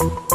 you